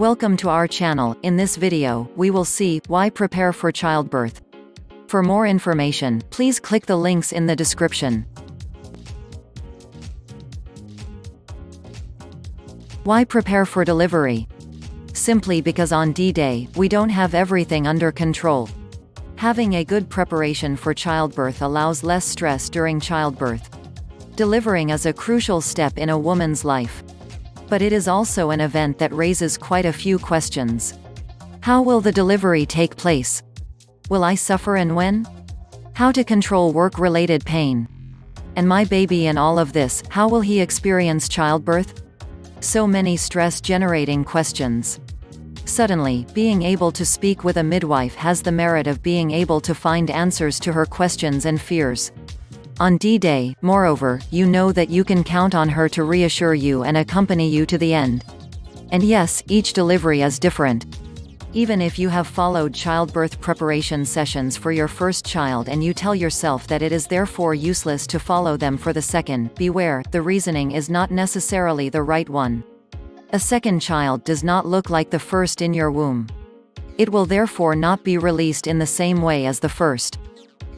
Welcome to our channel. In this video, we will see why prepare for childbirth. For more information, please click the links in the description. Why prepare for delivery? Simply because on D-Day, we don't have everything under control. Having a good preparation for childbirth allows less stress during childbirth. Delivering is a crucial step in a woman's life. But it is also an event that raises quite a few questions. How will the delivery take place? Will I suffer and when? How to control work-related pain? And my baby in all of this, how will he experience childbirth? So many stress-generating questions. Suddenly, being able to speak with a midwife has the merit of being able to find answers to her questions and fears. On D-Day, moreover, you know that you can count on her to reassure you and accompany you to the end. And yes, each delivery is different. Even if you have followed childbirth preparation sessions for your first child and you tell yourself that it is therefore useless to follow them for the second, beware, the reasoning is not necessarily the right one. A second child does not look like the first in your womb. It will therefore not be released in the same way as the first.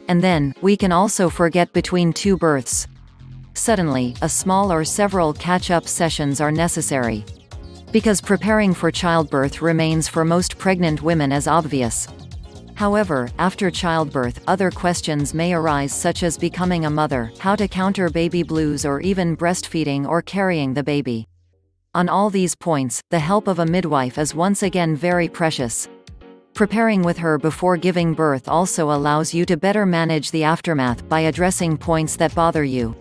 And then, we can also forget between two births. Suddenly, a small or several catch-up sessions are necessary. Because preparing for childbirth remains for most pregnant women as obvious. However, after childbirth, other questions may arise such as becoming a mother, how to counter baby blues or even breastfeeding or carrying the baby. On all these points, the help of a midwife is once again very precious. Preparing with her before giving birth also allows you to better manage the aftermath by addressing points that bother you.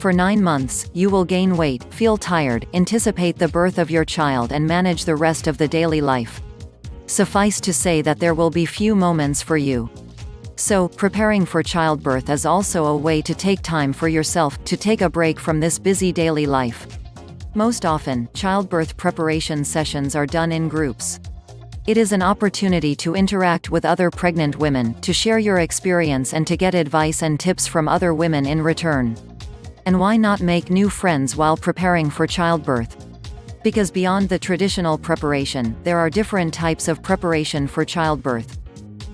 For nine months, you will gain weight, feel tired, anticipate the birth of your child and manage the rest of the daily life. Suffice to say that there will be few moments for you. So, preparing for childbirth is also a way to take time for yourself, to take a break from this busy daily life. Most often, childbirth preparation sessions are done in groups. It is an opportunity to interact with other pregnant women, to share your experience and to get advice and tips from other women in return. And why not make new friends while preparing for childbirth? Because beyond the traditional preparation, there are different types of preparation for childbirth.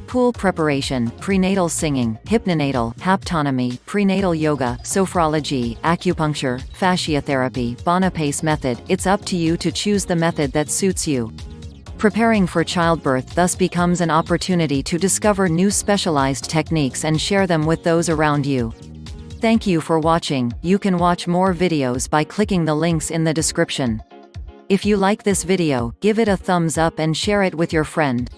Pool preparation, prenatal singing, hypnonatal, haptonomy, prenatal yoga, sophrology, acupuncture, fascia therapy, Bonapace method, it's up to you to choose the method that suits you. Preparing for childbirth thus becomes an opportunity to discover new specialized techniques and share them with those around you. Thank you for watching, you can watch more videos by clicking the links in the description. If you like this video, give it a thumbs up and share it with your friend.